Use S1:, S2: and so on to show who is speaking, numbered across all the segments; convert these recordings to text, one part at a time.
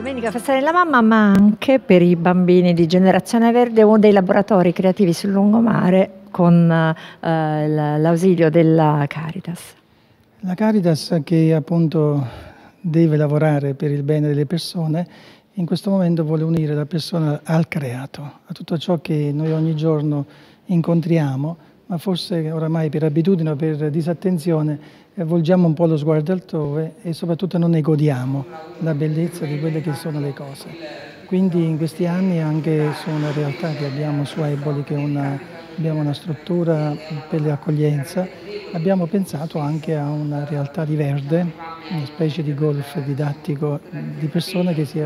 S1: Domenica Festa della Mamma, ma anche per i bambini di Generazione Verde, uno dei laboratori creativi sul lungomare con eh, l'ausilio della Caritas.
S2: La Caritas che appunto deve lavorare per il bene delle persone, in questo momento vuole unire la persona al creato, a tutto ciò che noi ogni giorno incontriamo, ma forse oramai per abitudine o per disattenzione eh, volgiamo un po' lo sguardo altrove e soprattutto non ne godiamo la bellezza di quelle che sono le cose. Quindi in questi anni anche su una realtà che abbiamo su Eboli, che una, abbiamo una struttura per l'accoglienza, abbiamo pensato anche a una realtà di verde, una specie di golf didattico di persone che si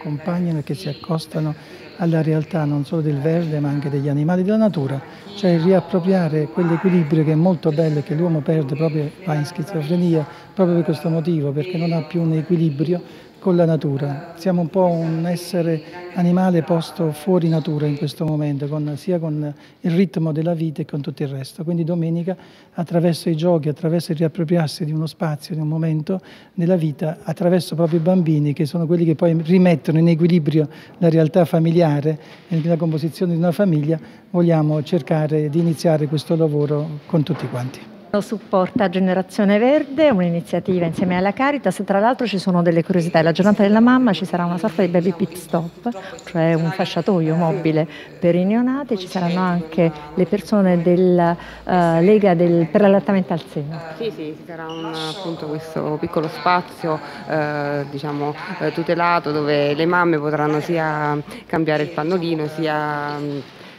S2: accompagnano e che si accostano alla realtà non solo del verde ma anche degli animali della natura, cioè riappropriare quell'equilibrio che è molto bello e che l'uomo perde proprio, va in schizofrenia proprio per questo motivo, perché non ha più un equilibrio con la natura. Siamo un po' un essere animale posto fuori natura in questo momento, con, sia con il ritmo della vita e con tutto il resto. Quindi domenica attraverso i giochi, attraverso il riappropriarsi di uno spazio, di un momento nella vita, attraverso proprio i bambini che sono quelli che poi rimettono in equilibrio la realtà familiare e la composizione di una famiglia, vogliamo cercare di iniziare questo lavoro con tutti quanti.
S1: Supporta Generazione Verde, un'iniziativa insieme alla Caritas, tra l'altro ci sono delle curiosità, la giornata della mamma ci sarà una sorta di baby pit stop, cioè un fasciatoio mobile per i neonati, ci saranno anche le persone della uh, Lega del, per l'allattamento al seno.
S3: Sì, sì, ci sarà un, appunto questo piccolo spazio eh, diciamo, eh, tutelato dove le mamme potranno sia cambiare il pannolino sia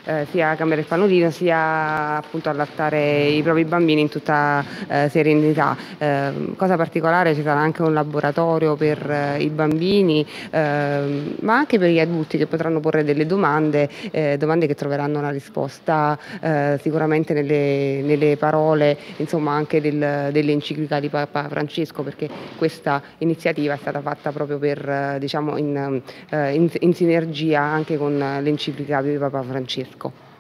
S3: eh, sia cambiare il pannolino sia appunto allattare i propri bambini in tutta eh, serenità. Eh, cosa particolare ci sarà anche un laboratorio per eh, i bambini ehm, ma anche per gli adulti che potranno porre delle domande, eh, domande che troveranno una risposta eh, sicuramente nelle, nelle, parole insomma anche del, dell'enciclica di Papa Francesco perché questa iniziativa è stata fatta proprio per diciamo in, in, in sinergia anche con l'enciclica di Papa Francesco. agradezco.